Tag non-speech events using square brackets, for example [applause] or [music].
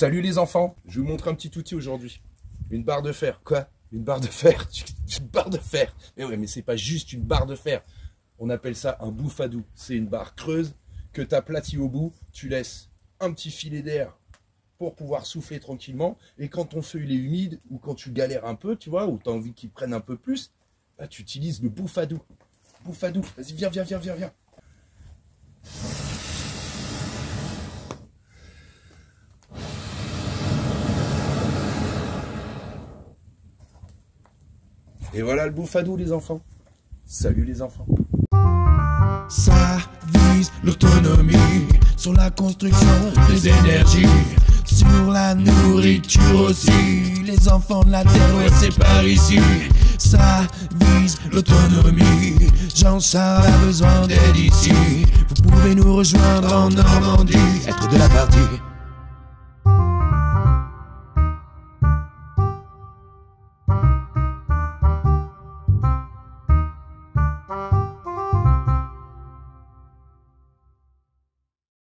Salut les enfants, je vous montre un petit outil aujourd'hui. Une barre de fer. Quoi? Une barre de fer? [laughs] Une barre de fer Mais ouais, mais c'est pas juste une barre de fer. On appelle ça un bouffadou. C'est une barre creuse que tu aplatis au bout. Tu laisses un petit filet d'air pour pouvoir souffler tranquillement. Et quand ton feu il est humide ou quand tu galères un peu, tu vois, ou tu as envie qu'il prenne un peu plus, bah, tu utilises le bouffadou. Bouffadou, vas-y, viens, viens, viens, viens, viens. Et voilà le bouffadou, les enfants. Salut les enfants. Ça vise l'autonomie sur la construction des énergies, sur la nourriture aussi. Les enfants de la terre, ouais, c'est par ici. Ça vise l'autonomie. Jean-Charles a besoin d'aide ici. Vous pouvez nous rejoindre en Normandie, être de la partie.